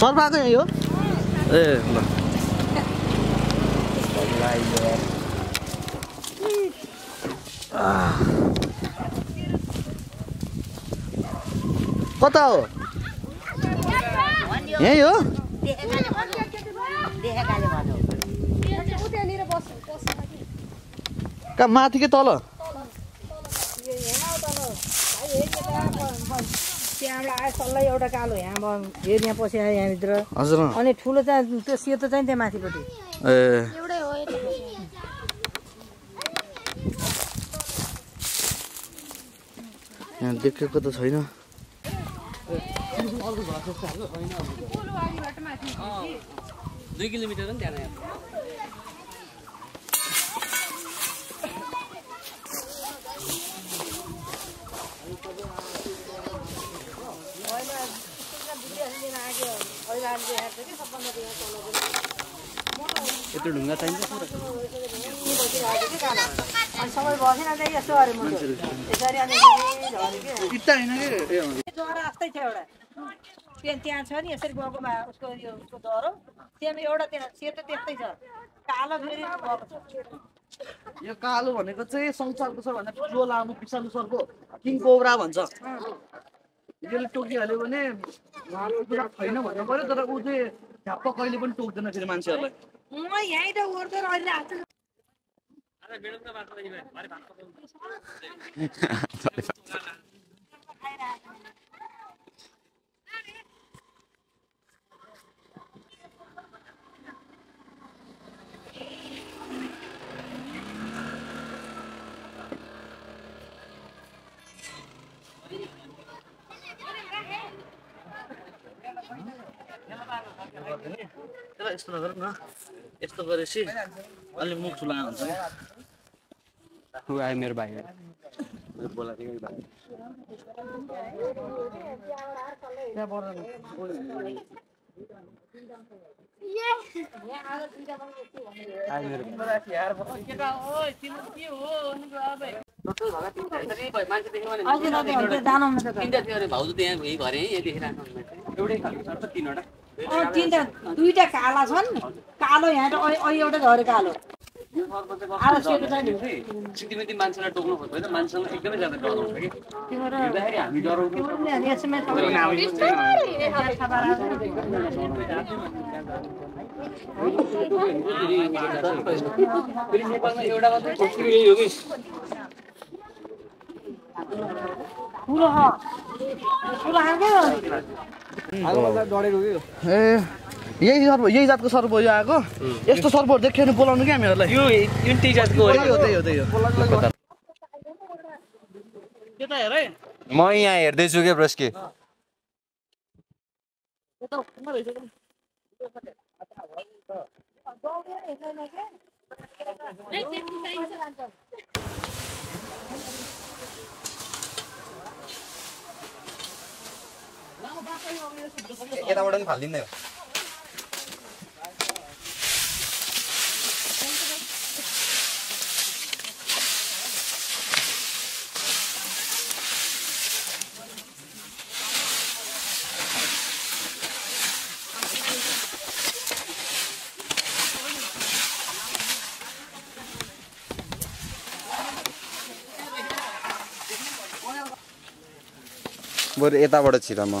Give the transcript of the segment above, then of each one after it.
सर्पाएको यही हो ए ल। कता हो? यही हो? कहाँ माथि कि तल? एउटा कालो यहाँ यहाँ। अनि ठुलो चाहिँ त्यो सेतो चाहिँ त्यहाँ माथिपट्टि ए यहाँ देखेको त छैन किलोमिटर हो नि त्यहाँ यत्रो ढुङ्गा चाहिन्छ अनि सबै बसेन चाहिँ यसो अरे मुटु यसरी अनि जरा जस्तै थियो एउटा। त्यहाँ त्यहाँ छ नि यसरी गएको भए उसको यो उसको डह्रो त्यहाँ एउटा त्यहाँ सेतो त्यस्तै छ। कालो फेरि गएको छ। यो कालो भनेको चाहिँ संसारको सबभन्दा ठुलो लामो विषालु सर्प किङ कोब्रा भन्छ। यसले टोकिहाल्यो भने उहाँको कुरा छैन भन्नु पऱ्यो तर ऊ चाहिँ झ्याप्प कहिले पनि टोक्दैन फेरि मान्छेहरूलाई। यहीँ आएको त्यसलाई यस्तो नगर न। यस्तो गरेपछि अलि मुख ठुला हुन्छ आयो मेरो भाइ। मान्छे देख्यो भने अहिले त भाउजू त्यहाँ यही भरे यही हुनुहुन्छ एउटै खालको तिनवटा। तिनवटा दुईटा काला छन्। कालो यहाँ एउटा झऱ्यो कालो। आलो सेतो छ नि सिटिमिटी मान्छेलाई टोक्नु खोज्दैन मान्छेलाई एकदमै ज्यादा डराउँछ कि? तिम्रो हेर्दाखेरि हामी डराउँछ। तिमीहरूले अनि यसमा तपाईँ फेरि नेपालमा एउटा मात्रै खोज्नु यही हो कि ठुलो छ ठुलो खालकै हो ए यही सर्प यही जातको सर्प हो यो आएको यस्तो सर्पहरू देख्यो भने बोलाउनु क्या हामीहरूलाई? म यहाँ हेर्दैछु क्या ब्रस्के यताबाट पनि फालिदिँदै हो बरु यताबाट छिर म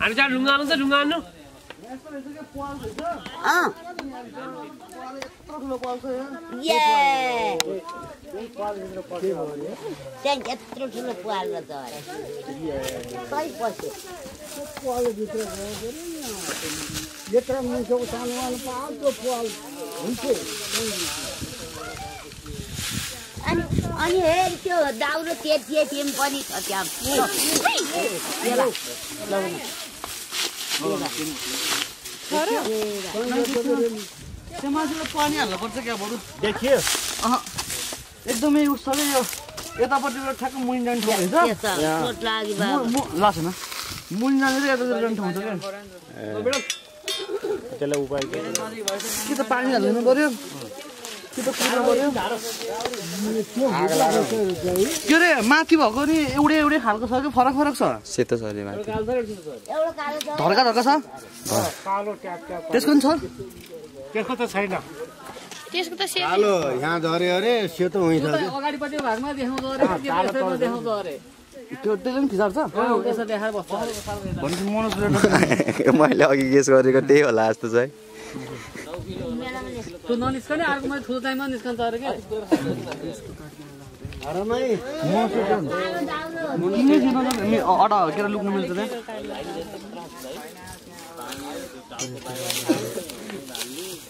हामी चाहिँ ढुङ्गा आउनु त ढुङ्गा आउनु। त्यहाँ यत्रो ठुलो पुवाल पस्यो यत्र अनि अनि हेर त्यो दाउरो एटिएम पनि छ त्यहाँ। त्यो मान्छेलाई पानी हाल्नु पर्छ क्या बरु? देखियो। अहँ, एकदमै उसले यो यतापट्टिबाट ठ्याक्क मुनि जाने ठाउँ हुन्छ त्यो त चोट लाग्यो बा मु- मु- ल छैन मुनि जाने चाहिँ यतातिर जाने ठाउँ हुन्छ क्या। त्यसलाई उपाय के कि त पानी हालिदिनु पऱ्यो कि अरे माथि भएको नि एउटै एउटै खालको छ कि फरक फरक छ? सेतो छ अरे माथि। एउटा कालो छ धर्का धर्का छ? कालो ट्याप ट्याप त्यसको नि छ? त्यसको त छैन। त्यसको त कालो यहाँ झऱ्यो अरे सेतो अगाडिपट्टि भागमा अरे अरे। मैले अघि गेस गरेको त्यही होला जस्तो छ है। त्यो ननिस्कने अर्को मैले ठुलो टाइममा निस्कन्छ अरे क्या अडा के? अरे लुक्नु मिल्छ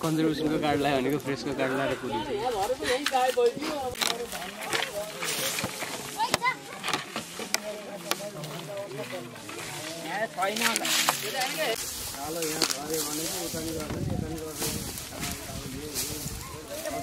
कन्जर्भेसनको कार्ड लगायो भनेको फ्रेसको कार्ड लगाएर कुदिन्छ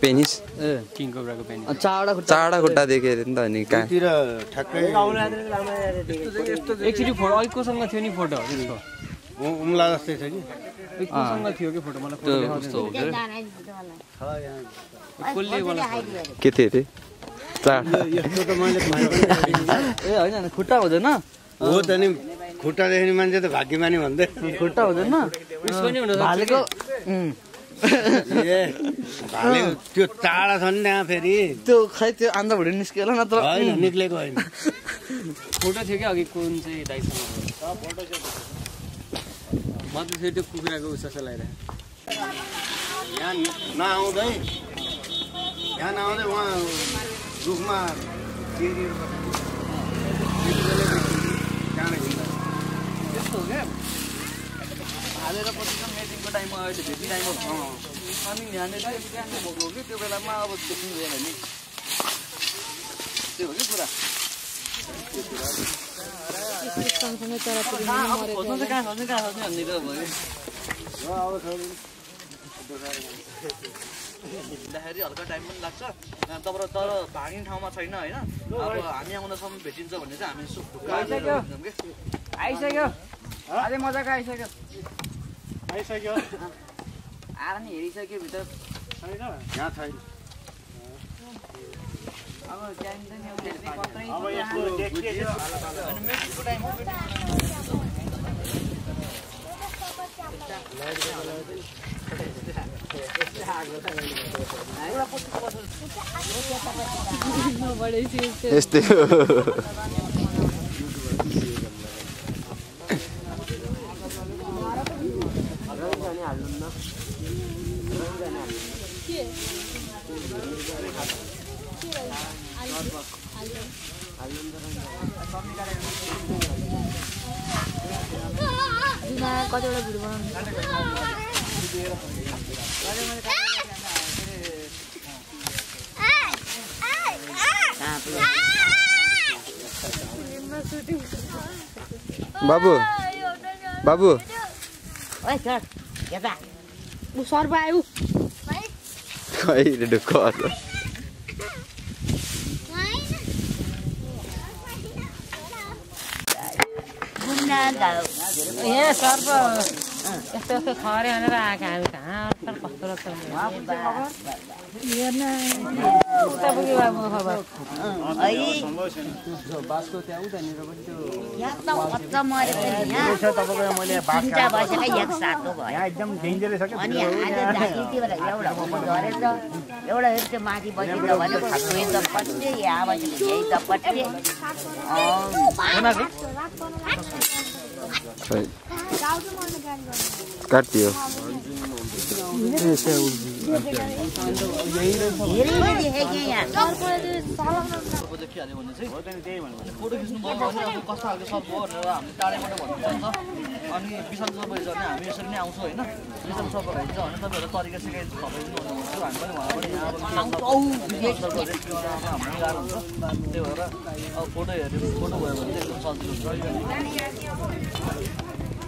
पेनिस चारवटा खुट्टा। चारवटा खुट्टा देखेँ अरे नि त अनि कहाँ? तिर ठ्याक्कै एकचोटि फोटो अघि कोसँग थियो नि फोटो त्यसको। उ- उम्ला जस्तै छ कि? थियो कि फोटो? मलाई फोटो त्यो देखाउँदै कस्तो हो के अरे? कसले मलाई के थियो अरे? चार यस्तो त मैले भने पनि ए होइन होइन खुट्टा हुँदैन। हो त नि खुट्टा देख्ने मान्छे त भाग्यमानी भन्दै। खुट्टा हुँदैन। नि ए त्यो चाडा छ नि त्यहाँ फेरि त्यो खै त्यो आन्दाभुँडी निस्केर नत्र होइन निक्लेको होइन फोटो थियो कि अघि कुन चाहिँ दाइसँग म त फेरि त्यो कुखुराको उस लगाइरहेको यहाँ नआउँदै यहाँ नआउँदै उहाँ रुखमा त्यस्तो हो क्या हालेर पछि मेटिङको टाइममा अहिले भेट्ने टाइममा अनि यहाँनिर बिहान भएको हो कि? त्यो बेलामा अब देखिँदैन नि। त्यो हो कि कुरा? खोज्नु चाहिँ कहाँ खोज्ने कहाँ खोज्ने भन्ने त भयो। हिँड्दाखेरि हल्का टाइम पनि लाग्छ। तर तर भागिने ठाउँमा छैन होइन? अब हामी आउनसम्म भेटिन्छ भन्ने चाहिँ हामी आइसक्यो। आइसक्यो। अझै मजाको आइसक्यो। आइसक्यो आएर नि हेरिसक्यो भित्र। यहाँ छैन। अब टाइम चाहिँ अब हेर्ने कत्रै अब यसको देखिएछ अनि मेटिङको टाइम हो मेटिङ यस्तै हो कतिवटा भिडियो बनाउनु बाबु। बाबु। सर्प आयो। ढुक्क। सर्प। यस्तो यस्तो छ अरे भनेर आएको हामी कहाँ तर कस्तो लाग्छ उता पुग्यो खबर एउटा त्यो माथि बसिन्छ भने उयो त पट्टे यहाँ बसेको यही त पट्टे खै काटियो फोटो खिच्नु कस्तो खालको हो भनेर हामीले टाढैबाट भन्नुहुन्छ अनि विशाल हामी यसरी नै आउँछौँ होइन विशाल भने तरिका हामी पनि हुन्छ त्यही भएर अब फोटो हेऱ्यो फोटो भयो भने चाहिँ एकदम सजिलो हुन्छ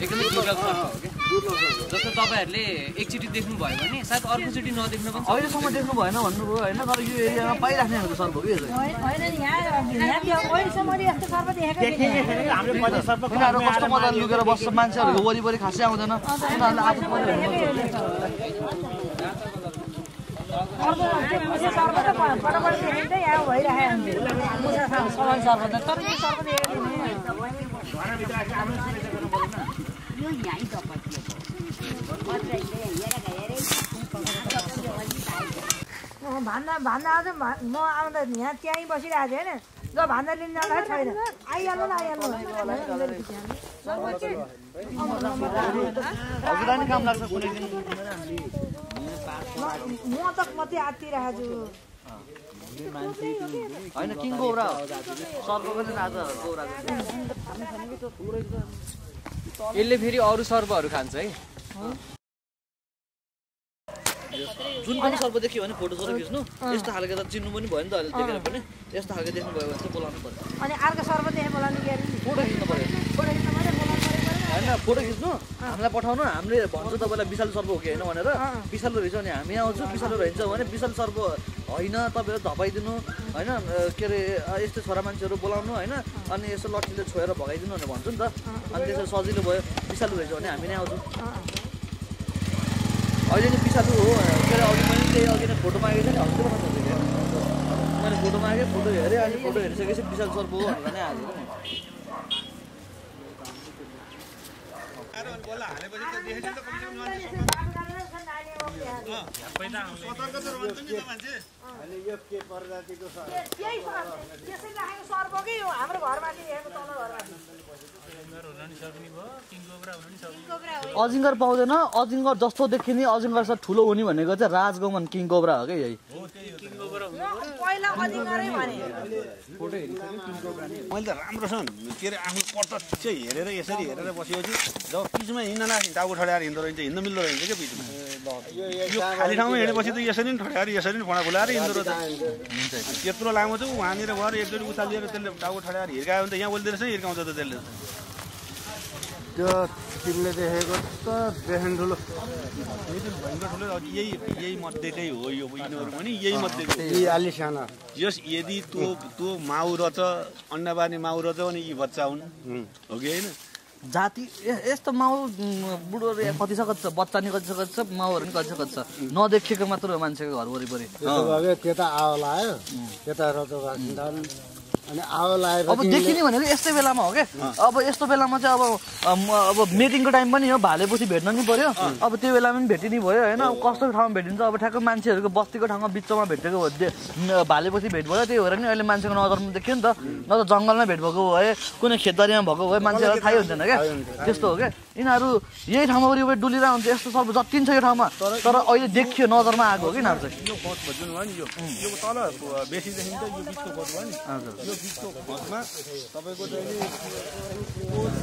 एकदमै दुर्लभ सर्प हो कि जस्तो तपाईँहरूले एकचोटि देख्नुभयो भने सायद अर्कोचोटि नदेख्न पनि। अहिलेसम्म देख्नु भएन भन्नुभयो होइन? तर यो एरियामा पाइराख्ने खालको सर्प हो कि यो चाहिँ होइन नि यहाँ यहाँ त्यो अहिलेसम्म मैले यस्तो सर्प देखेको थिइनँ उनीहरू कस्तो मजाले लुकेर बस्छ मान्छेहरूको वरिपरि खासै आउँदैन। उनीहरूले आफू। अर्को हेरे भन्दा भन्दा आज म आउँदा यहाँ त्यहीँ बसिरहेको थिएँ होइन। ल भन्दा लिन जाँदा छैन। आइहाल्नु न आइहाल्नु म त मात्रै आत्तिरहेको छु। होइन किङ सर्पको पनि हो कोब्रा यसले फेरि अरू सर्पहरू खान्छ है। जुन पनि सर्प देख्यो भने फोटो सोटो खिच्नु। यस्तो खालको त चिन्नु पनि भयो नि त अहिले देखेर पनि। यस्तो खालको देख्नु भयो भने चाहिँ बोलाउनु पर्छ अनि अर्को सर्प देखेँ बोलाउनु फोटो खिच्नु पऱ्यो फोटो खिच्न मात्रै बोलाउनु पऱ्यो पऱ्यो। होइन फोटो खिच्नु। हामीलाई पठाउनु। हामीले भन्छ तपाईँलाई विशाल सर्प हो कि होइन भनेर। विशाल रहेछ भने हामी आउँछौँ। विशाल रहन्छ भने विशाल सर्प होइन तपाईँहरू धपाइदिनु होइन के अरे यस्तो छोरा मान्छेहरू बोलाउनु होइन अनि यसो लट्ठीले छोएर भगाइदिनु भनेर भन्छु नि त। अनि त्यसो सजिलो भयो। विशालु रहेछ भने हामी नै आउँछौँ। अहिले नि विशालु हो के अरे अघि मैले त्यही अघि नै फोटो मागेको थिएँ नि हस्पिटलमा थिएँ मैले फोटो मागेँ फोटो हेरेँ अनि फोटो हेरिसकेपछि विशाल सर्प हो भनेर नै हालेको नि। कि अजिङ्गर पाउँदैन। अजिङ्गर जस्तो देखिने अजिङ्गर छ ठुलो हुने भनेको चाहिँ राजगमन किङ कोब्रा हो क्या यही। मैले त राम्रोसँग के अरे आफ्नो प्रत्यक्ष हेरेर यसरी हेरेर बसेपछि जब बिचमा हिँड्न लाग्यो टाउको ठड्याएर हिँड्दो रहेछ हिँड्न मिल्दो रहेछ क्या बिचमा यो खाली ठाउँमा हिँडेपछि त यसरी नै ठड्याएर यसरी नै फडा खुलाएर हिँड्दो रहेछ। त्यत्रो लामो चाहिँ उहाँनिर गएर एकचोटि उता लिएर त्यसले टाउको ठड्याएर हिर्कायो भने त यहाँ बोल्दो रहेछ हिर्काउँछ त त्यसले। त्यो तिमीले देखेको त देखेन ठुलो यही यही मध्येकै हो यो यिनीहरू पनि यही मध्येको हो। यी अलि साना। यस यदि त्यो त्यो माउ रहेछ अन्डा बार्ने माउ रहेछ भने यी बच्चा हुन्। हो। कि होइन? जाति यस्तो माउ बुढोहरू यहाँ कति सकत छ बच्चा नि कति सकत छ माउहरू नि कति सकत छ नदेखिएको मात्र हो मान्छेको घर वरिपरि। त्यता आयो त्यता अनि अब देखिने भनेको यस्तै बेलामा हो क्या अब यस्तो बेलामा चाहिँ अब अब मेटिङको टाइम पनि हो भालेपछि भेट्न नि पर्यो अब त्यो बेलामा पनि भेटिने भयो होइन अब कस्तो ठाउँमा भेटिन्छ अब ठ्याक्क मान्छेहरूको बस्तीको ठाउँमा बिचमा भेटेको भालेपछि भेट भयो त्यही भएर नि अहिले मान्छेको नजरमा देखियो नि त न त जङ्गलमै भेट भएको भए कुनै खेतबारीमा भएको भए मान्छेहरूलाई थाहै हुन्थेन क्या त्यस्तो हो क्या यिनीहरू यही ठाउँमा वरिपरि डुलिरहेको हुन्छ यस्तो सर्प जति छ यो ठाउँमा तर अहिले देखियो नजरमा आएको हो कि यिनीहरू चाहिँ बिचको खोजमा तपाईँको चाहिँ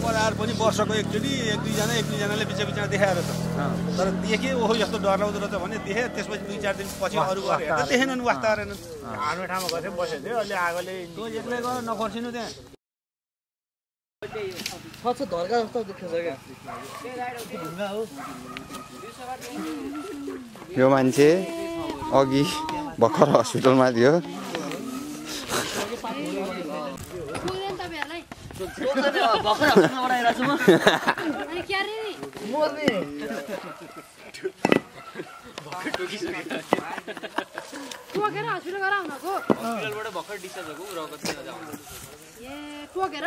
पराएर पनि वर्षको एकचोटि एक दुईजना एक दुईजनाले बिच बिचमा देखाएर छ तर देखेँ ओहो यस्तो डरलाउँदो रहेछ भने देखेँ त्यसपछि दुई चार दिन पछि अरू गएर हेर्दा देखेनन् वास्ता गरेनन् हाम्रो ठाउँमा गएर बसेको थियो अहिले आगोले एक्लै गएर नखर्सिनु त्यहाँ छ धर्का जस्तो यो मान्छे अघि भर्खर हस्पिटलमा थियो भर्खर हस्पिटलबाट आइरहेको छु म मर्ने टोकेर हस्पिटल गएर आउनको हस्पिटलबाट भर्खर डिस्चार्ज भएको र ए टोकेर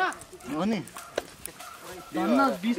हो नि बिस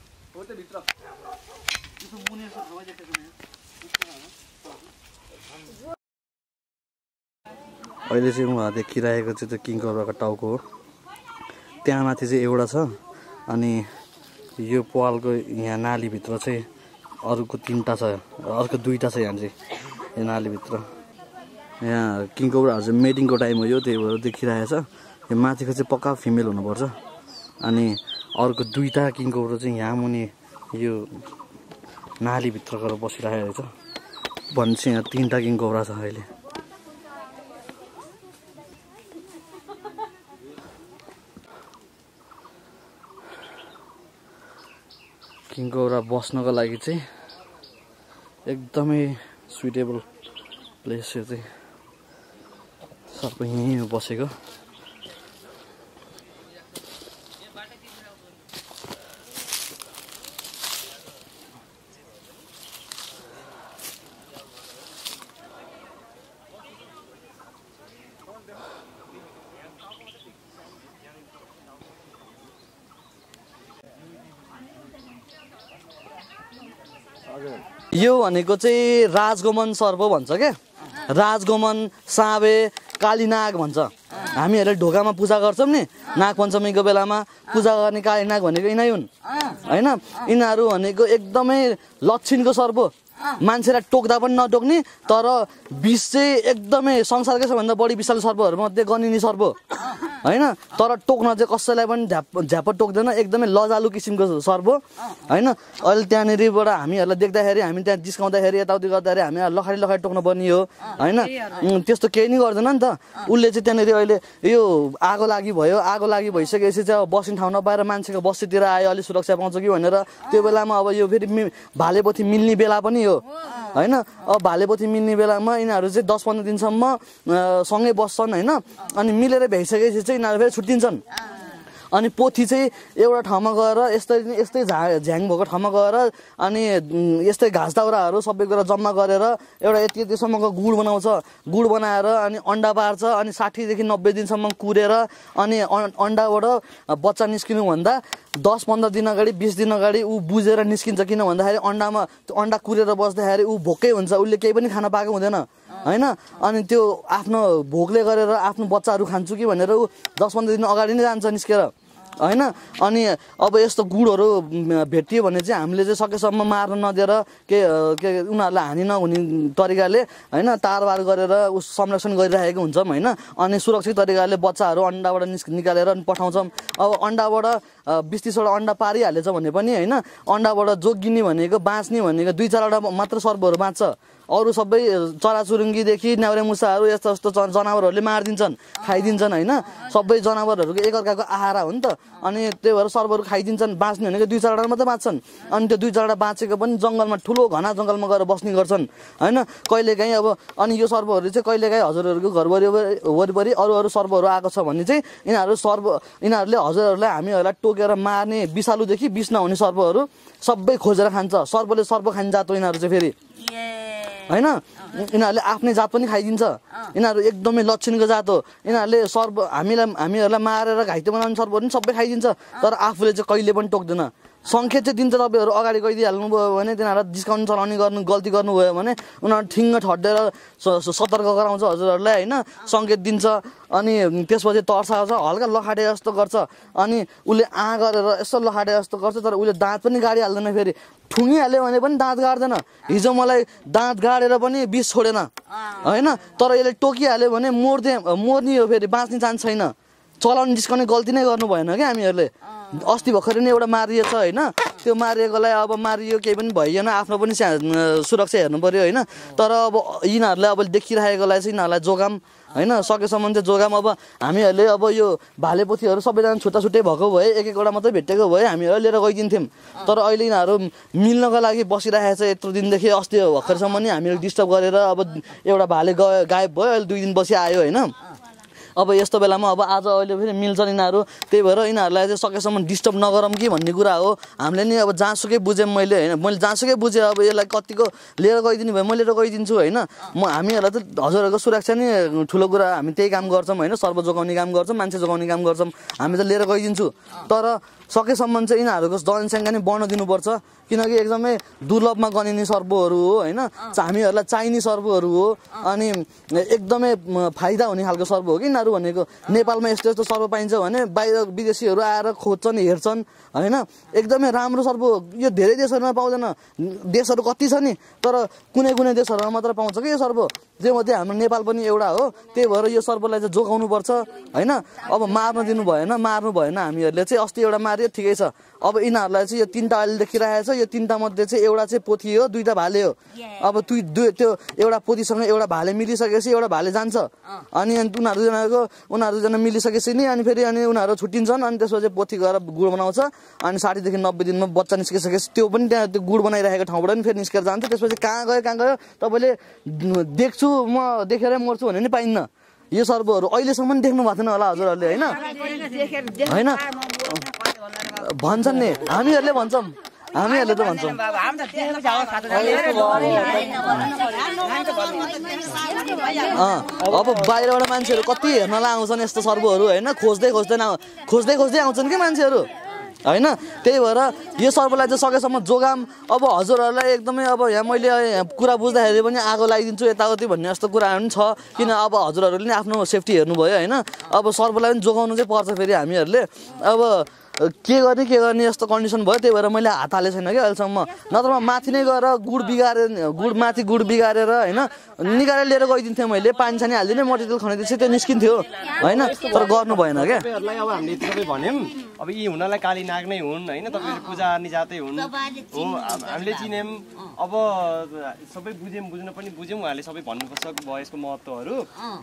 अहिले चाहिँ उहाँ देखिरहेको चाहिँ त्यो किङ कोब्राको टाउको हो। त्यहाँ माथि चाहिँ एउटा छ। अनि यो पालको यहाँ नालीभित्र चाहिँ अर्को तिनवटा छ। अर्को दुईवटा छ यहाँ चाहिँ यो नालीभित्र। यहाँ किङ कोब्राहरू चाहिँ मेटिङको टाइम हो यो त्यही भएर देखिरहेको छ। यो माथिको चाहिँ पक्का फिमेल हुनुपर्छ। अनि अर्को दुईवटा किङ कोब्रा चाहिँ यहाँ मुनि यो नालीभित्र गएर बसिरहेको छ भनेपछि यहाँ तिनवटा किङ कोब्रा छ अहिले। किङकोब्रा बस्नको लागि चाहिँ एकदमै सुइटेबल प्लेस यो चाहिँ। सबै यहीँ बसेको यो भनेको चाहिँ राजगमन सर्प भन्छ क्या? राजगमन साँबे कालीनाग भन्छ। हामीहरूले ढोकामा पूजा गर्छौँ नि। नाग पञ्चमीको बेलामा पूजा गर्ने कालीनाग भनेको यिनै हुन्। होइन? यिनीहरू भनेको एकदमै लक्षिणको सर्प। मान्छेलाई टोक्दा पनि नटोक्ने तर विष चाहिँ एकदमै संसारकै सबभन्दा बढी विशाल सर्पहरूमध्ये गनिने सर्प। होइन? तर टोक्न चाहिँ कसैलाई पनि झ्याप झ्याप टोक्दैन एकदमै लजालु किसिमको सर्प। हो। होइन? अहिले त्यहाँनिरबाट हामीहरूलाई देख्दाखेरि हामी त्यहाँ जिस्काउँदाखेरि यताउति गर्दाखेरि हामी लखाडी लखाडी टोक्न पर्ने हो। होइन? त्यस्तो केही नै गर्दैन नि त। उसले चाहिँ त्यहाँनिर अहिले यो आगो लागि भयो। आगो लागि भइसकेपछि चाहिँ अब बस्ने ठाउँ नपाएर मान्छेको बस्तीतिर आयो अलिक सुरक्षा पाउँछ कि भनेर। त्यो बेलामा अब यो फेरि भालेपोथी मिल्ने बेला पनि हो। होइन? अब भालेपोथी मिल्ने बेलामा यिनीहरू चाहिँ दस पन्ध्र दिनसम्म सँगै बस्छन् होइन? अनि मिलेर भ्याइसकेपछि चाहिँ यिनीहरू फेरि छुट्टिन्छन्। अनि पोथी चाहिँ एउटा ठाउँमा गएर यस्तै यस्तै झा झ्याङ भएको ठाउँमा गएर अनि यस्तै घाँस दाउराहरू सबै कुरा जम्मा गरेर एउटा यति यतिसम्मको गुड बनाउँछ। गुड बनाएर अनि अन्डा पार्छ अनि साठीदेखि नब्बे दिनसम्म कुरेर अनि अन्डाबाट बच्चा निस्किनुभन्दा दस पन्ध्र दिन अगाडि बिस दिन अगाडि ऊ बुझेर निस्किन्छ किन भन्दाखेरि अन्डामा त्यो अन्डा कुरेर बस्दाखेरि ऊ भोकै हुन्छ उसले केही पनि खान पाएको हुँदैन होइन? अनि त्यो आफ्नो भोकले गरेर आफ्नो बच्चाहरू खान्छु कि भनेर ऊ दस पन्ध्र दिन अगाडि नै जान्छ निस्केर। होइन? अनि अब यस्तो गुडहरू भेटियो भने चाहिँ हामीले चाहिँ सकेसम्म मार्न नदिएर के के उनीहरूलाई हानि नहुने तरिकाले होइन तारबार गरेर उस संरक्षण गरिरहेको हुन्छौँ होइन? अनि सुरक्षित तरिकाले बच्चाहरू अन्डाबाट निस् निकालेर पठाउँछौँ। अब अन्डाबाट बिस तिसवटा अन्डा पारिहालेछ भने पनि होइन? अन्डाबाट जोगिने भनेको बाँच्ने भनेको दुई चारवटा मात्र सर्पहरू बाँच्छ। अरू सबै चराचुरुङ्गीदेखि न्याउरे मुसाहरू यस्तो यस्तो जनावरहरूले मारिदिन्छन् खाइदिन्छन् होइन। सबै जनावरहरूको एकअर्काको आहारा हो नि त। अनि त्यही भएर सर्वहरू खाइदिन्छन् बाँच्ने भनेको दुई चारवटा मात्रै बाँच्छन्। अनि त्यो दुई चारवटा बाँचेको पनि जङ्गलमा ठुलो घना जङ्गलमा गएर बस्ने गर्छन् होइन? कहिलेकाहीँ अब अनि यो सर्वहरू चाहिँ कहिलेकाहीँ हजुरहरूको घर वरिपरि वरिपरि अरू अरू सर्वहरू आएको छ भने चाहिँ यिनीहरू सर्व यिनीहरूले हजुरहरूलाई हामीहरूलाई टोकेर मार्ने विषालुदेखि विष नहुने सर्पहरू सबै खोजेर खान्छ। सर्पले सर्प खाने जात यिनीहरू चाहिँ फेरि। होइन? यिनीहरूले आफ्नै जात पनि खाइदिन्छ। यिनीहरू एकदमै लक्षणको जात हो। यिनीहरूले सर्प हामीलाई हामीहरूलाई मारेर घाइते बनाउने सर्पहरू पनि सबै खाइदिन्छ। तर आफूले चाहिँ कहिले पनि टोक्दैन। सङ्केत चाहिँ दिन्छ तपाईँहरू अगाडि गइदिइहाल्नु भयो भने तिनीहरूलाई डिस्काउन्ट चलाउने गर्नु गल्ती गर्नुभयो भने उनीहरू ठिङ्ग ठड्डेर सतर्क गराउँछ हजुरहरूलाई होइन? सङ्केत दिन्छ अनि त्यसपछि तर्साउँछ हल्का लखाटे जस्तो गर्छ अनि उसले आ गरेर यसो लखाटे जस्तो गर्छ तर उसले दाँत पनि गाडिहाल्दैन फेरि। ठुङ्गिहाल्यो भने पनि दाँत गाड्दैन। हिजो मलाई दाँत गाडेर पनि बिस छोडेन होइन? तर यसले टोकिहाल्यो भने मोर्ने मोर्ने हो फेरि बाँच्ने चान्स छैन। चलाउने डिस्काउने गल्ती नै गर्नु भएन क्या हामीहरूले। अस्ति भर्खरै नै एउटा मारिएछ होइन। त्यो मारिएकोलाई अब मारियो केही पनि भइएन आफ्नो पनि सुरक्षा हेर्नु पऱ्यो होइन। तर अब यिनीहरूले अब देखिराखेकोलाई चाहिँ यिनीहरूलाई जोगाम होइन सकेसम्म चाहिँ जोगाम। अब हामीहरूले अब यो भालेपोथीहरू सबैजना छुट्टा छुट्टै भएको भए एक एकवटा मात्रै भेटेको भए हामीहरू लिएर गइदिन्थ्यौँ। तर अहिले यिनीहरू मिल्नको लागि बसिरहेको छ यत्रो दिनदेखि अस्ति भर्खरसम्म नि हामीले डिस्टर्ब गरेर अब एउटा भाले गयो गायब भयो अहिले दुई दिन बसी आयो होइन। अब यस्तो बेलामा अब आज अहिले फेरि मिल्छन् यिनीहरू। त्यही भएर यिनीहरूलाई चाहिँ सकेसम्म डिस्टर्ब नगरौँ कि भन्ने कुरा हो। हामीले नि अब जहाँसुकै बुझेँ मैले होइन? मैले जहाँसुकै बुझेँ अब यसलाई कतिको लिएर गइदिनु भयो म लिएर गइदिन्छु होइन? म हामीहरूलाई त हजुरहरूको सुरक्षा नै ठुलो कुरा हामी त्यही काम गर्छौँ होइन? सर्व जोगाउने काम गर्छौँ मान्छे जोगाउने काम गर्छौँ। हामी त लिएर गइदिन्छु। तर सकेसम्म चाहिँ यिनीहरूको जनसङ्ख्या नै बढ्न दिनुपर्छ। किनकि एकदमै दुर्लभमा गनिने सर्पहरू हो होइन? हामीहरूलाई चाहिने सर्पहरू हो। अनि एकदमै फाइदा हुने खालको सर्प हो कि यिनीहरू भनेको? नेपालमा यस्तो यस्तो सर्प पाइन्छ भने बाहिर विदेशीहरू आएर खोज्छन् हेर्छन् होइन? एकदमै राम्रो सर्प हो। यो धेरै देशहरूमा पाउँदैन। देशहरू कति छ नि? तर कुनै कुनै देशहरूमा मात्र पाउँछ कि यो सर्प त्यो मध्ये हाम्रो नेपाल पनि एउटा हो। त्यही भएर यो सर्पलाई चाहिँ जोगाउनु पर्छ होइन? अब मार्न दिनु भएन मार्नु भएन हामीहरूले चाहिँ अस्ति एउटा मार्यो ठिकै छ। अब यिनीहरूलाई चाहिँ यो तिनवटा अहिले देखिरहेको छ। यो तिनवटा मध्ये चाहिँ एउटा चाहिँ पोथी हो दुईवटा भाले हो। अब दुई दुई त्यो एउटा पोथीसँग एउटा भाले मिलिसकेपछि एउटा भाले जान्छ। अनि अनि उनीहरू दुजनाको उनीहरू दुजना मिलिसकेपछि नि अनि फेरि अनि उनीहरू छुट्टिन्छन् अनि त्यसपछि पोथी गएर गुड बनाउँछ अनि साठीदेखि नब्बे दिनमा बच्चा निस्किसकेपछि त्यो पनि त्यहाँ त्यो गुड बनाइरहेको ठाउँबाट पनि फेरि निस्केर जान्छ। त्यसपछि कहाँ गयो कहाँ गयो? तपाईँले देख्छु म देखेरै मर्छु भने नि पाइन्न। यो सर्पहरू अहिलेसम्म पनि देख्नु भएको थिएन होला हजुरहरूले होइन? होइन? भन्छन् नि। हामीहरूले भन्छौँ। हामीहरूले त भन्छौँ। अब बाहिरबाट मान्छेहरू कति हेर्नलाई आउँछन् यस्तो सर्पहरू होइन? खोज्दै खोज्दै खोज्दै खोज्दै आउँछन् कि मान्छेहरू? होइन? त्यही भएर यो सर्पलाई चाहिँ सकेसम्म जोगाम। अब हजुरहरूलाई एकदमै अब यहाँ मैले कुरा बुझ्दाखेरि पनि आगो लगाइदिन्छु यताउति भन्ने जस्तो कुराहरू पनि छ। किन अब हजुरहरूले नि आफ्नो सेफ्टी हेर्नुभयो होइन? अब सर्पलाई पनि जोगाउनु चाहिँ पर्छ फेरि हामीहरूले। अब के गर्ने के गर्ने यस्तो कन्डिसन भयो? त्यही भएर मैले हात हालेको छैन क्या अहिलेसम्म। नत्र माथि नै गएर गुड बिगारेर गुड माथि गुड बिगारेर होइन निकालेर लिएर गइदिन्थेँ मैले। पानी सानी हालिदिने मटेरियल खनाइदिएपछि त्यो निस्किन्थ्यो होइन तर गर्नु भएन क्या। तपाईँहरूलाई अब हामीले सबै भन्यौँ। अब यी हुनलाई काली नाग नै हुन् होइन तपाईँहरू पूजा आर्ने जातै हुन्। हो हामीले चिन्यौँ अब सबै बुझ्यौँ बुझ्न पनि बुझ्यौँ उहाँले सबै भन्नुपर्छ भयो यसको महत्त्वहरू।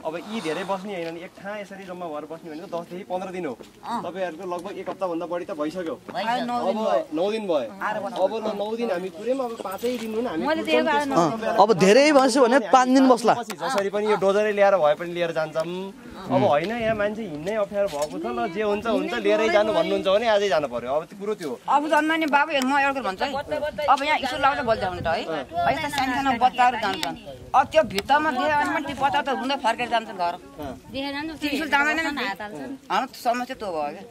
अब यी धेरै बस्ने होइन एक ठाउँ यसरी जम्मा भएर बस्ने भनेको दसदेखि पन्ध्र दिन हो। तपाईँहरूको लगभग एक हप्ताभन्दा बढी त भइसक्यो। अब नौ दिन भयो। अब नौ दिन हामी पुऱ्यौँ अब पाँचै दिन हुन् हामी अब धेरै बस्यो भने पाँच दिन बस्ला। जसरी पनि यो डोजरै ल्याएर भए पनि लिएर जान्छौँ अब होइन यहाँ मान्छे हिँड्नै अप्ठ्यारो भएको छ ल जे हुन्छ हुन्छ लिएरै जानु भन्नुहुन्छ भने आजै जानु पर्यो। अब त्यो कुरो त्यो हो। अब जन्माउने बाबु हेर्नु म एउटा भन्छ है। अब यहाँ स्कुल लाउँदा बोल्दा हुन्छ है। अब यस्ता सानो सानो बच्चाहरू जान्छन् अब त्यो भित्तामा देख्यो भने पनि त्यो बच्चा त हुँदै फर्केर जान्छन् घर। स्कुल जाँदैन समस्या त्यो भयो क्या।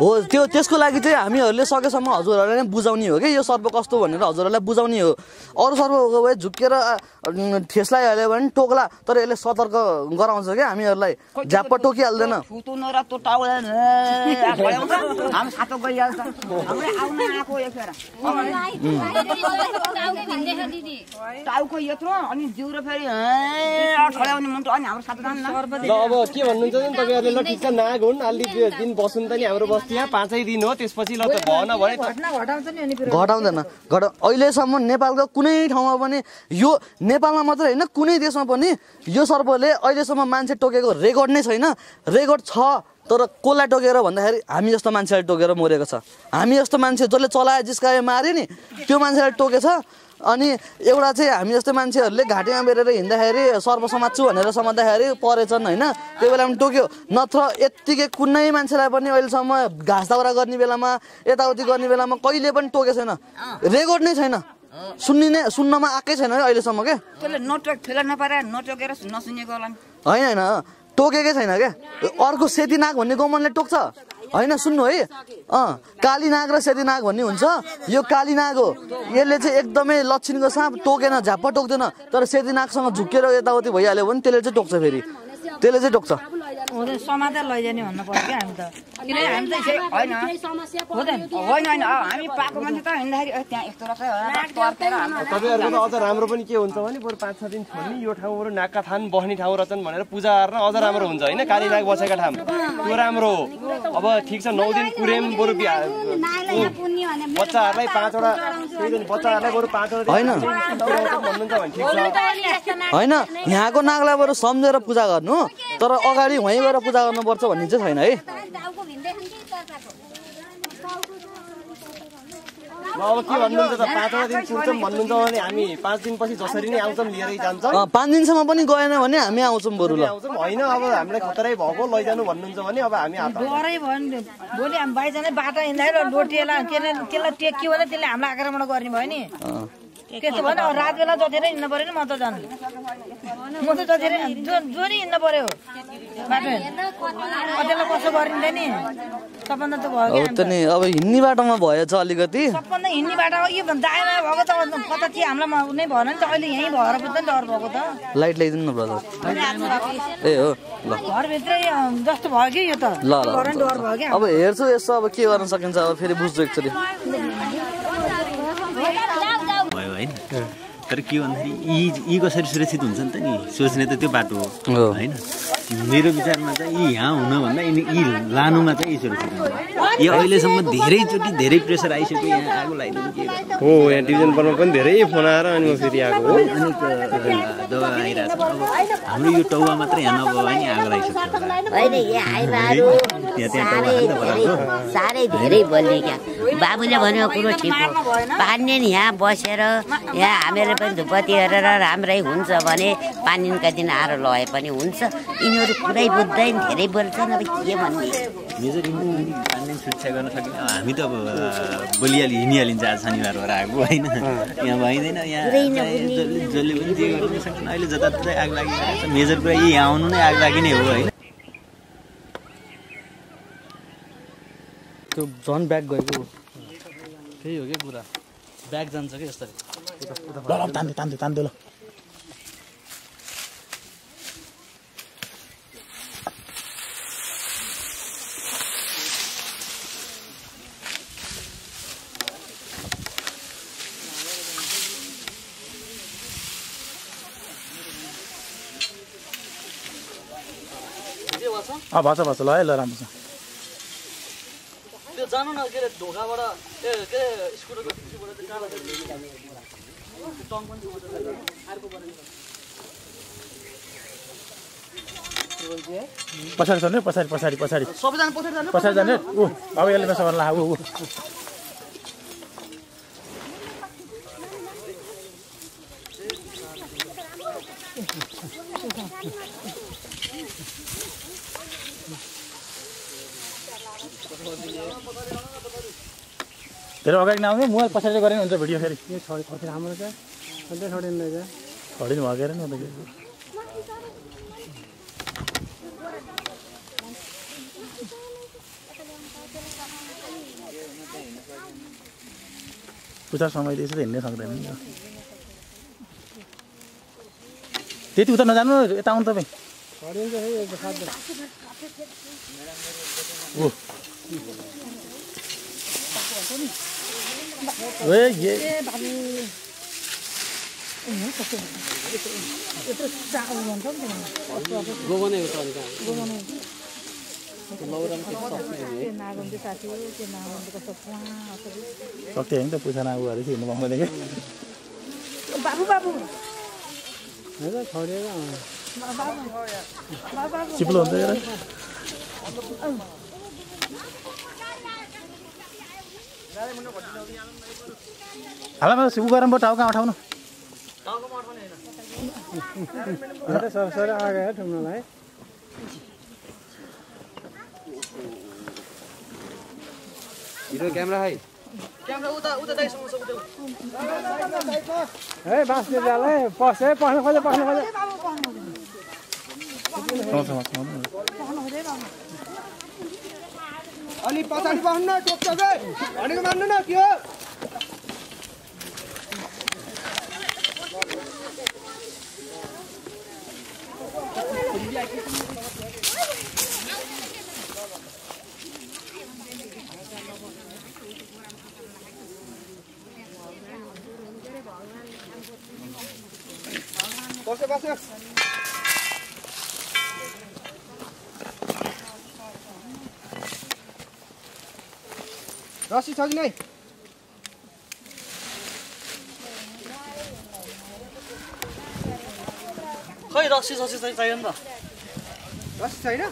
हो त्यो त्यसको लागि चाहिँ हामीहरूले सकेसम्म हजुरहरूलाई नै बुझाउने हो कि? यो सर्प कस्तो भनेर हजुरहरूलाई बुझाउने हो। अरू सर्प भए झुक्केर अँ, ठेस लगाइहाल्यो भने टोक्ला तर यसले सतर्क गराउँछ क्या हामीहरूलाई। झ्याप्प टोकिहाल्दैन। टाउको यत्रो अनि जिउ र फेरि ठड्याउने अनि हाम्रो जान्न। अब के भन्नुहुन्छ नि तपाईँहरूले? ल ठिक छ नाग हुन् अलि त्यो दिन बस्नु त नि हाम्रो बस्ती यहाँ पाँचै दिन हो त्यसपछि ल त भएन भने घटाउँदैन। घटा अहिलेसम्म नेपालको कुनै ठाउँमा पनि यो नेपालमा मात्रै होइन कुनै देशमा पनि यो सर्पले अहिलेसम्म मान्छे टोकेको रेकर्ड नै छैन। रेकर्ड छ तर कसलाई टोकेर भन्दाखेरि हामी जस्तो मान्छेलाई टोकेर मरेको छ। हामी जस्तो मान्छे जसले चलायो जिस्कायो माऱ्यो नि त्यो मान्छेलाई टोकेछ। अनि एउटा चाहिँ हामी जस्तै मान्छेहरूले घाँटीमा बेरेर हिँड्दाखेरि सर्व समात्छु भनेर समात्दाखेरि परेछन् होइन? त्यो बेलामा टोक्यो। नत्र यत्तिकै कुनै मान्छेलाई पनि अहिलेसम्म घाँस दाउरा गर्ने बेलामा यताउति गर्ने बेलामा कहिले पनि टोकेको छैन। रेकर्ड नै छैन। सुन्ने सुन्नमा आएकै छैन है अहिलेसम्म क्या नि। होइन होइन। टोकेकै छैन क्या अर्को सेती नाग भन्ने गमनले टोक्छ। होइन सुन्नु है। अँ काली नाग र सेती नाग भन्ने हुन्छ। यो काली नाग हो। यसले चाहिँ एकदमै लक्षिणको साँप टोकेन झ्याप्प टोक्दैन तर सेती नागसँग झुकेर यताउति भइहाल्यो भने त्यसले चाहिँ टोक्छ फेरि। त्यसले चाहिँ टोक्छ हुँदैन समातेर लैजाने भन्नु पर्यो क्या हामी त। किनभने हामी त यसै होइन। हुँदैन। होइन होइन। अँ, हामी पाएको मान्छे त हिँड्दाखेरि ए, त्यहाँ यस्तो रहेछ भनेर तर्केर हामी तपाईँहरूको त अझ राम्रो पनि के हुन्छ भने बरु पाँच छ दिन छोड्ने यो ठाउँहरू नागका थान बस्ने ठाउँ रहेछन् भनेर पूजा गर्न अझ राम्रो हुन्छ। होइन? काली नाग बसेका ठाउँ। त्यो राम्रो हो। अब ठिक छ नौ दिन पुर्याम बरु बच्चाहरूलाई पाँचवटा बच्चाहरूलाई बरु पाँचवटा होइन। भन्नुहुन्छ भने ठिक छ होइन। यहाँको नागलाई बरु सम्झेर पूजा गर्नु। तर अगाडि वहीँ गएर पूजा गर्नुपर्छ भन्ने चाहिँ छैन है। ल अब के भन्नुहुन्छ त पाँचवटा दिन पुग्छौँ भन्नुहुन्छ भने हामी पाँच दिनपछि जसरी नै आउँछौँ लिएरै जान्छौँ। अँ, पाँच दिनसम्म पनि गएन भने हामी आउँछौँ बरु ल आउँछौँ होइन अब हामीलाई खतरै भएको लैजानु भन्नुहुन्छ भने अब हामी डरै भयो नि भोलि हामी बाइकजना बाटो हिँड्दाखेरि लोटिएला के अरे त्यसलाई टेक्यो भने त्यसले हामीलाई आक्रमण गर्ने भयो नि। अँ। त्यस्तो भयो नि अब रात बेला जतिरै हिँड्नु पऱ्यो नि म त जानु म त जतिरै जो जो नि हिँड्नु पऱ्यो। बाटो त्यसलाई कसो गरिन्छ नि? सबभन्दा त भयो अब त नि अब हिँड्ने बाटोमा भएछ अलिकति। सबभन्दा हिँड्ने बाटो यो दायाँ भएको त कता थियो हामीलाई नै भएन नि त। अहिले यहीँ भएर पनि त डर भएको त। लाइट ल्याइदिनु न ब्रदर। ए हो ल। घरभित्रै जस्तो भयो कि यो त? ल डर भयो क्या। अब हेर्छु यसो अब के गर्न सकिन्छ अब फेरि बुझ्छु एकचोटि। होइन? तर के भन्दाखेरि यी यी कसरी सुरक्षित हुन्छ नि त नि? सोच्ने त त्यो बाटो हो। होइन? मेरो विचारमा चाहिँ यी यहाँ हुनुभन्दा यिनी यी लानुमा चाहिँ यी सुरक्षित हुन्छ यो अहिलेसम्म धेरैचोटि धेरै प्रेसर आइसक्यो यहाँ आगो लगाइदिनु के। हो यहाँ डिभिजन बनमा पनि धेरै फोन आएर अनि म फेरि आएको हो। अनेक अ, दवा आइरहेको छ। अब हाम्रो यो टाउमा मात्रै यहाँ नभयो भने आगो साह्रै धेरै बराबर। साह्रै धेरै बोल्ने क्या। बाबुले भनेको कुरो ठिक हो। पानीन यहाँ बसेर यहाँ हामीहरूले पनि धुपती गरेर राम्रै हुन्छ भने पानीका दिन आएर लगे पनि हुन्छ। यिनीहरू कुरै बुझ्दैन धेरै बोल्छन्। अब के भन्ने? पानी सुरक्षा गर्न सकिन्छ हामी त अब बोलिहालि हिँडिहालिन्छ आज शनिबार भएर आएको होइन? यहाँ भइँदैन यहाँ पुरै। जसले पनि जे गर्न सक्छन् अहिले जताततै आग लागिरहेको छ। मेजर कुरा यही यहाँ आउनु नै आग लागि नै हो होइन? त्यो झन् ब्याग गएको। त्यही हो क्या कुरा? ब्याग जान्छ कि यसरी ल ल तान्दै तान्दै तान्दै ल। अँ भन्छ भन्छ ल है ल राम्रो छ त्यो जानु न के अरे ढोकाबाट ए के अरे स्कुटरको पिछेबाट टङ पनि। पछाडि छ नि पछाडि पछाडि पछाडि सबैजना पछाडि जानु पछाडि जाने ऊ अब यसले गर्ला ऊ ऊ धेरै अगाडि नआउने मोबाइल पछाडि गरेन हुन्छ भिडियो फेरि। राम्रो छ। छोडिनु हेर नि पूजा समय त्यसै त हिँड्नै सक्दैन नि। त्यति उता नजानु यता आउनु तपाईँ। छोडिन्छ सक्थ्यो होइन त हिँड्नु पाउँदैन बाबु बाबु चिप्लो हुन्छ हेर हालमा उ गरम भयो टाउका उठाउनु सर सर आगयो ठुङ्गालाई हिरो क्यामेरा है। क्यामेरा उता उता दाइसँग छ उता। है बाँच्ने जाल। है पस है पस्नु खोज्यो। पस्नु खोज्यो අනිත් පස අනිත් වහන්න චොක්කගේ අනික මන්නනා කියෝ. छ कि नै खै रक्सी ससी चाहिँ चाहियो नि त। छैन?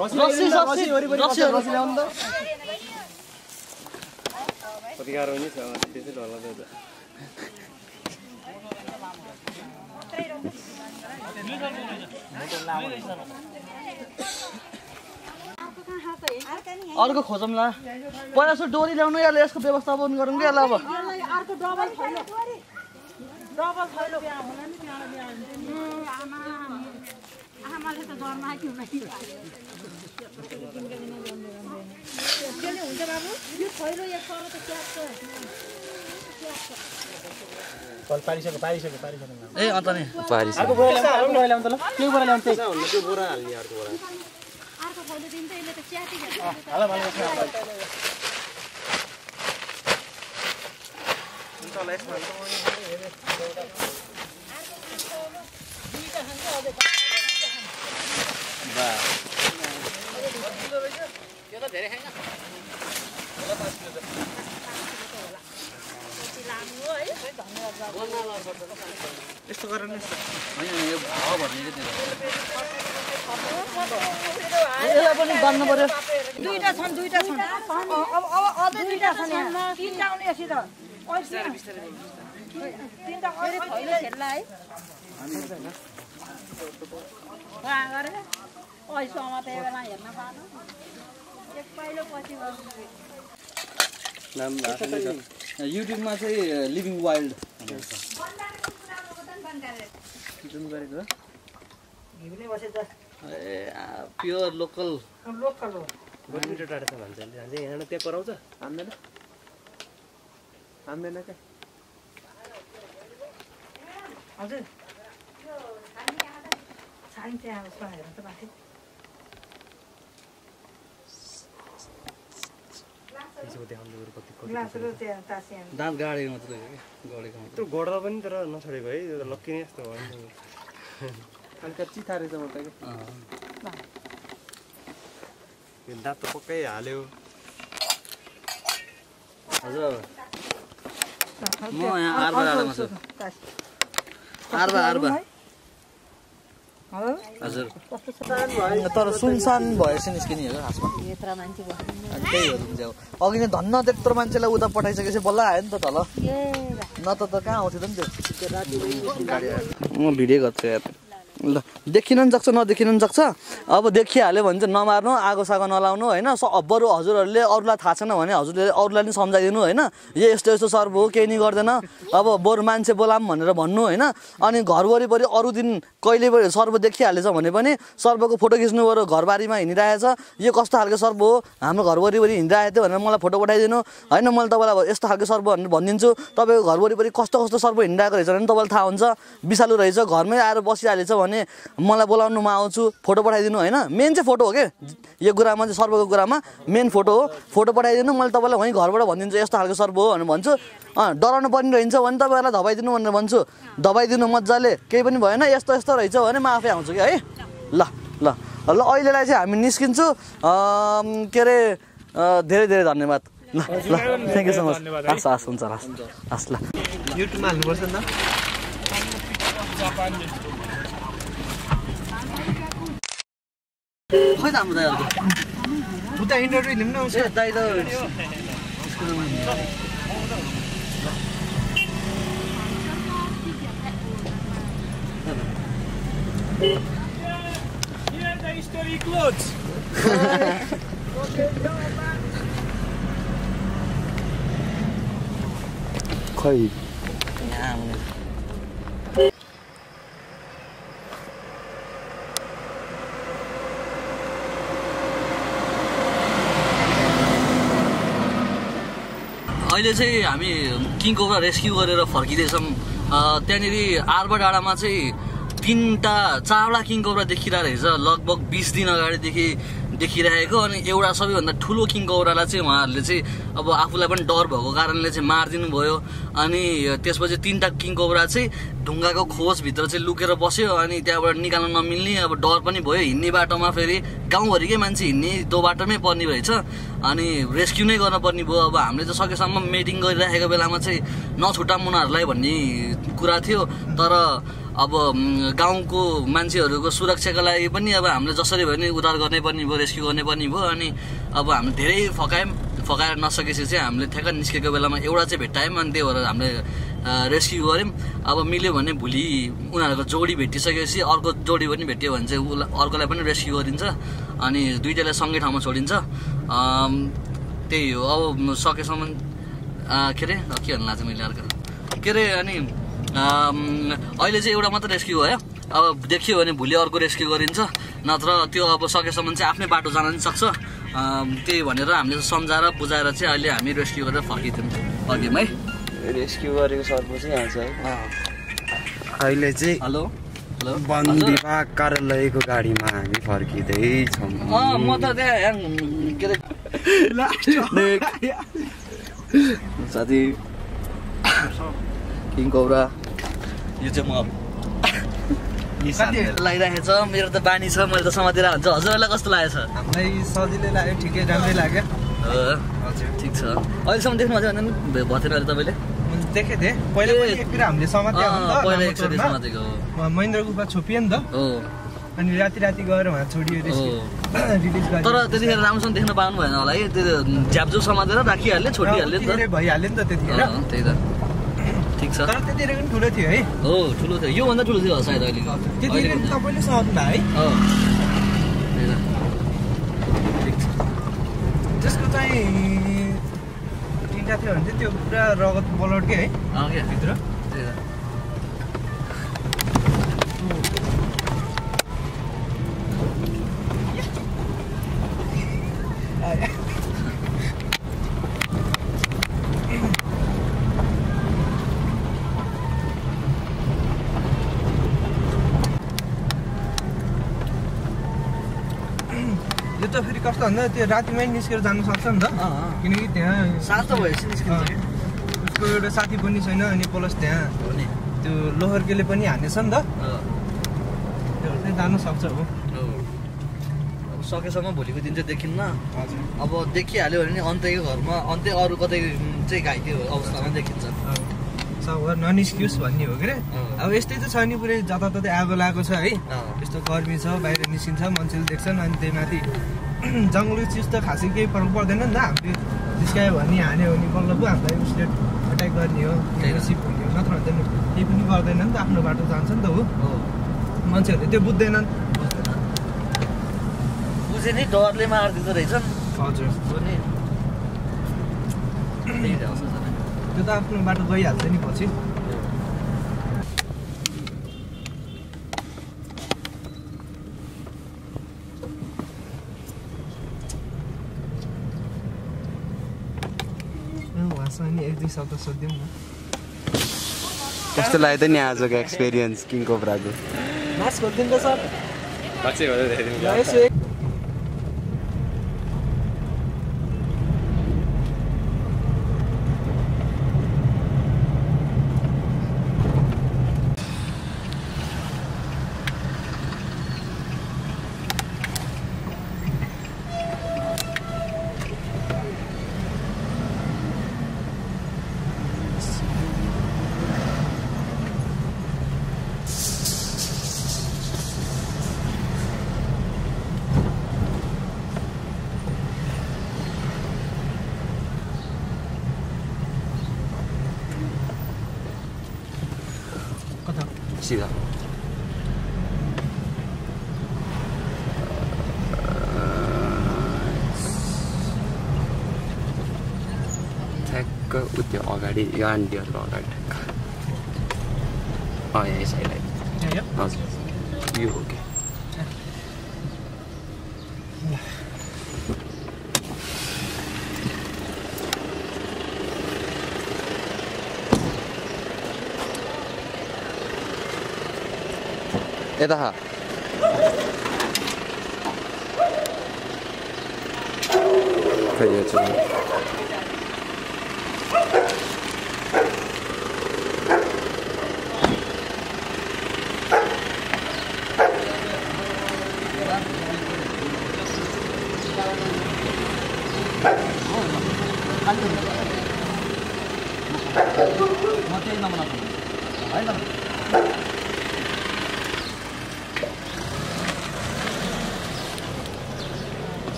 रक्सी ससी रक्सीहरू ल्याउनु त। कति गाह्रो नि छ त्यसै डर लाग्छ अर्को खोजौँला पहिला यसो डोरी ल्याउनु या यसको व्यवस्थापन गरौँ कि यसलाई अब। अर्को डबल थैलो डबल थैलो बिहा होला नि त्यहाँ बिहा आमाले त डरमा त्यसले हुन्छ बाबु यो थैलो एक सर त। क्याप्छ पारिसक्यो पारिसक्यो पारिसक्यो ए अन्त नि पारिसक्यो। अर्को बोरा ल्याउनु बोरा ल्याउनु त ल के बोरा ल्याउनु त्यही त्यो बोरा हाल्ने अर्को बोरा अर्को थैलो दिन्छ यसले त च्याति बस्नु हाल यस्तो गरेर नि होइन यो भाव भन्ने कि यसलाई पनि बाँध्नु पर्यो दुईटा छन्। दुईटा छन् अब अब अझै दुईटा छन् यहाँ। तिनटा आउने यसित तिनटा थैलो खेल्ला है। पैसामा त यो बेला हेर्न पाएन। एक पाइलो पछि नाम युट्युबमा चाहिँ living wild a pure local. Local हो। मिटर टाढा छ भन्छ अहिले यहाँ त्यहाँ कराउँछ। हान्दैन। हान्दैन क्या हजुर चाहिन्छ यहाँ उसमा हेर्नु त माथि त्यसको देखाउनु बरु कति कति ग्लासहरू त्यहाँ तासिया दाँत गाडेको मात्रै हो कि? गढेको मात्रै। त्यो गोड्दा पनि तर नछोडेको है त्यो त लक्की नै यस्तो भयो नि हल्का चिथा रहेछ म त कि। दाँत त पक्कै हाल्यो। हजुर। म यहाँ आर्बा आर्बा आर्बा हजुर तर सुनसान भएपछि निस्किने हो खासमा अघि नै धन्न त्यत्रो मान्छेलाई उता पठाइसकेपछि बल्ल आयो नि त तल। न त त कहाँ आउँथ्यो त नि त्यो। म भिडियो गर्छु यार। ल देखिन पनि सक्छ नदेखिन पनि सक्छ। अब देखिहाल्यो भने चाहिँ नमार्नु आगो सागो नलाउनु होइन? बरु हजुरहरूले अरूलाई थाहा छैन भने हजुरले अरूलाई पनि सम्झाइदिनु होइन? यो यस्तो यस्तो सर्व हो केही नि गर्दैन। अब बरु मान्छे बोलाम भनेर भन्नु होइन? अनि घर वरिपरि अरू दिन कहिले सर्व देखिहालेछ भने पनि सर्वको फोटो खिच्नु पऱ्यो घरबारीमा हिँडिरहेछ। यो कस्तो खालको सर्व हो? हाम्रो घर वरिपरि हिँडिरहेको थियो भनेर मलाई फोटो पठाइदिनु। होइन मैले तपाईँलाई यस्तो खालको सर्व भनेर भनिदिन्छु। तपाईँको घर वरिपरि कस्तो कस्तो सर्व हिँडिरहेको रहेछ भने तपाईँलाई थाहा हुन्छ। विषालु रहेछ घरमै आएर बसिहालेछ भने मलाई बोलाउनु म आउँछु फोटो पठाइदिनु होइन? मेन चाहिँ फोटो हो कि? यो कुरामा चाहिँ सर्वको कुरामा मेन फोटो हो। फोटो पठाइदिनु मैले तपाईँलाई वहीँ घरबाट भनिदिन्छु यस्तो खालको सर्व हो भनेर भन्छु। अँ डराउनु पर्ने रहन्छ भने तपाईँहरूलाई धपाइदिनु भनेर भन्छु। धपाइदिनु मजाले केही पनि भएन यस्तो यस्तो रहेछ भने म आफै आउँछु कि है? ल ल ल अहिलेलाई चाहिँ हामी निस्किन्छु। के अरे धेरै धेरै धन्यवाद। ल ल थ्याङ्क यू सो मच हस् हस् हुन्छ हस् हस् ल। युट्युबमा हाल्नुपर्छ नि खै त हाम्रो दाइ अन्त उता इन्टरभ्यू न उसको दाइ त अहिले चाहिँ हामी कोब्रा रेस्क्यु गरेर फर्किँदैछौँ। त्यहाँनिर आर्बा डाँडामा चाहिँ तिनवटा चारवटा कोब्रा देखिरहेको रहेछ। लगभग बिस दिन अगाडिदेखि देखिरहेको अनि एउटा सबैभन्दा ठुलो किङ कोब्रालाई चाहिँ उहाँहरूले चाहिँ अब आफूलाई पनि डर भएको कारणले चाहिँ मारिदिनु भयो अनि त्यसपछि तिनवटा किङ कोब्रा चाहिँ ढुङ्गाको खोजभित्र चाहिँ लुकेर बस्यो अनि त्यहाँबाट निकाल्न नमिल्ने अब डर पनि भयो। हिँड्ने बाटोमा फेरि गाउँभरिकै मान्छे हिँड्ने दो बाटोमै पर्ने रहेछ अनि रेस्क्यु नै गर्न पर्ने भयो। अब हामीले चाहिँ सकेसम्म मिटिङ गरिराखेको बेलामा चाहिँ नछुटाम उनीहरूलाई भन्ने कुरा थियो। तर अब गाउँको मान्छेहरूको सुरक्षाको लागि पनि अब हामीले जसरी भए पनि उद्धार गर्नै पर्ने भयो रेस्क्यु गर्नै पर्ने भयो अनि अब हामीले धेरै फकायौँ फकाएर नसकेपछि चाहिँ हामीले ठ्याक्क निस्केको बेलामा एउटा चाहिँ भेट्टायौँ अनि त्यही भएर हामीले रेस्क्यु गऱ्यौँ। अब मिल्यो भने भोलि उनीहरूको जोडी भेटिसकेपछि अर्को जोडी पनि भेट्यो भने चाहिँ उसलाई अर्कोलाई पनि रेस्क्यु गरिन्छ अनि दुइटालाई सँगै ठाउँमा छोडिन्छ। त्यही हो। अब सकेसम्म के अरे के भन्नु लाग्छ मैले अर्को? के अरे अनि अहिले चाहिँ एउटा मात्र रेस्क्यु भयो अब देखियो भने भोलि अर्को रेस्क्यु गरिन्छ। नत्र त्यो अब सकेसम्म चाहिँ आफ्नै बाटो जान पनि सक्छ। त्यही भनेर हामीले सम्झाएर बुझाएर चाहिँ अहिले हामी रेस्क्यु गरेर फर्किदिउँ। फर्क्यौँ है रेस्क्यु गरेको सर्पो चाहिँ यहाँ छ है अहिले चाहिँ हेलो? हेलो? वन? विभाग कार्यालयको गाडीमा हामी फर्किँदैछौँ। अँ म त त्यहाँ यहाँ, के अरे साथी। किङ कौरा यो चाहिँ म कति लगाइराखेको छ? मेरो त बानी छ मैले त समातेर हुन्छ। हजुरहरूलाई कस्तो लागेको छ? हामीलाई सजिलै लाग्यो ठिकै राम्रै लाग्यो। हजुर। ठिक छ। अहिलेसम्म देख्नु अझै भन्दा पनि भयो थिएन अहिले तपाईँले? देखेँ थिएँ। पहिला एकतिर हामीले समातेको महेन्द्र गुफा छोपियो नि त। हो। अनि राति राति गएर उहाँ छोडियो रिलिज तर त्यतिखेर राम्रोसँग देख्न पाउनु भएन होला है। त्यो झ्याप्जो समातेर राखिहाल्यो छोडिहाल्यो भइहाल्यो नि त त्यतिखेर। त्यही त। ठिक छ तर त्यतिखेर पनि ठुलो थियो है हो ठुलो थियो योभन्दा ठुलो थियो सायद अहिले त्यतिखेर तपाईँले समात्नु भयो है ठिक छ त्यसको चाहिँ तिनवटा थियो भने चाहिँ त्यो पुरा रगत बलड्के है भित्र त्यही त कस्तो भन्दा त्यो रातिमै निस्केर जानु सक्छ नि त किनकि त्यहाँ सात त भएपछि निस्किन्छ? उसको एउटा साथी पनि छैन अनि प्लस त्यहाँ त्यो लोहर्केले पनि हानेछ नि त त्यो चाहिँ जानु सक्छ हो अब सकेसम्म भोलिको दिन चाहिँ देखिन्न अब देखिहाल्यो भने नि अन्त्यको घरमा अन्त्य अरू कतै चाहिँ घाइते अवस्थामा देखिन्छ सब ननिस्कियोस् भन्ने हो के अरे अब यस्तै चाहिँ छ नि पुरै जताततै आगो लगाएको छ है यस्तो गर्मी छ बाहिर निस्किन्छ मान्छेले देख्छन् अनि त्यही माथि जङ्गली चिज त खासै केही फरक पर्दैन नि त। हामीले जिस्कायो भने हान्यो भने बल्ल पो हामीलाई उसले अट्याक गर्ने हो रिसिभ हुने हो नत्र भने त केही पनि गर्दैन नि त आफ्नो बाटो जान्छ नि त हो। मान्छेहरूले त्यो बुझ्दैनन् बुझे नि डरले मारिदिँदो रहेछ हजुर। त्यो त आफ्नो बाटो गइहाल्छ नि पछि। दुई शब्द सोधिदिउँ न। कस्तो लाग्यो त नि आजको एक्सपिरियन्स किङ कोब्राको you and the other one, right? Oh, yeah, yes, I like. Yeah, yeah. Okay. You okay? إذا ها